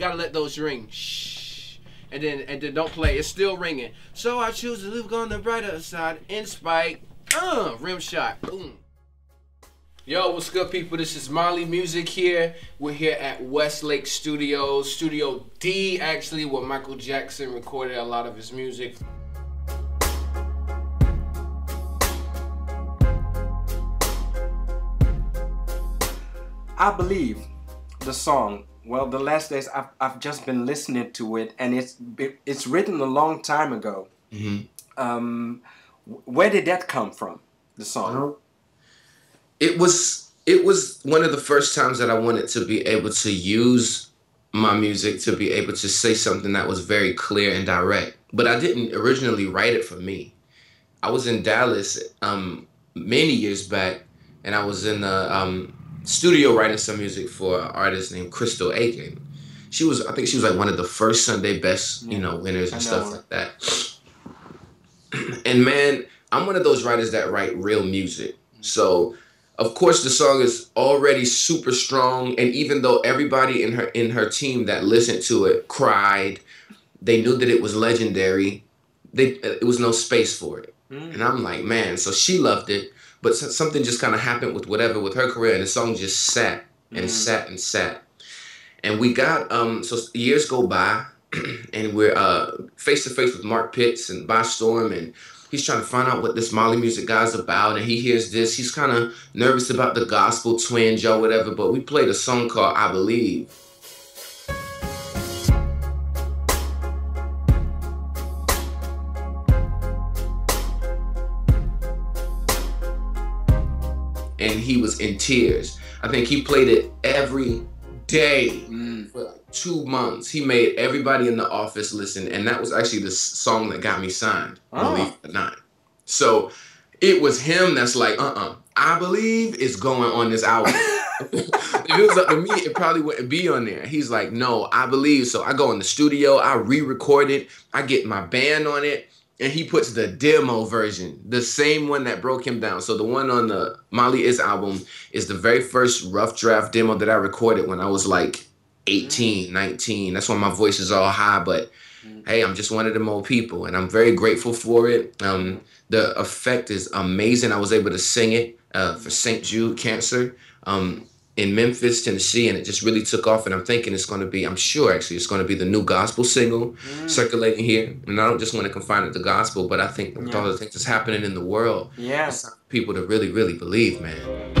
gotta let those ring. Shh. And then and then don't play. It's still ringing. So I choose to live on the brighter side. In spike. Uh, rim shot. Boom. Yo, what's good, people? This is Mali Music here. We're here at Westlake Studios, Studio D, actually, where Michael Jackson recorded a lot of his music. I believe the song. Well, the last days I've, I've just been listening to it, and it's it's written a long time ago. Mm-hmm. Um, where did that come from? The song. It was it was one of the first times that I wanted to be able to use my music to be able to say something that was very clear and direct. But I didn't originally write it for me. I was in Dallas um, many years back, and I was in the um, studio writing some music for an artist named Crystal Aikin. She was, I think, she was like one of the first Sunday best, you know, winners and stuff like that. and man, I'm one of those writers that write real music. So, of course, the song is already super strong, and even though everybody in her in her team that listened to it cried, they knew that it was legendary. They it was no space for it, mm. and I'm like, man. So she loved it, but something just kind of happened with whatever with her career, and the song just sat and mm. sat and sat. And we got um so years go by, and we're uh face to face with Mark Pitts and ByStorm and he's trying to find out what this Mali music guy's about, and he hears this. He's kind of nervous about the gospel twinge or whatever, but we played a song called I Believe. And he was in tears. I think he played it every day mm. for like two months. He made everybody in the office listen, and that was actually the song that got me signed. Oh. Believe it or not. So it was him that's like, uh uh I believe it's going on this album. if it was up to me, it probably wouldn't be on there. He's like, no, I believe. So I go in the studio, I re-record it, I get my band on it, and he puts the demo version, the same one that broke him down. So the one on the Mali Is album is the very first rough draft demo that I recorded when I was like 18, 19. That's when my voice is all high, but hey, I'm just one of them old people, and I'm very grateful for it. Um, the effect is amazing. I was able to sing it uh, for St. Jude Cancer um, in Memphis, Tennessee, and it just really took off. And I'm thinking it's going to be, I'm sure actually, it's going to be the new gospel single mm. circulating here. And I don't just want to confine it to gospel, but I think with all the things that's happening in the world, yeah. it's time for people to really, really believe, man.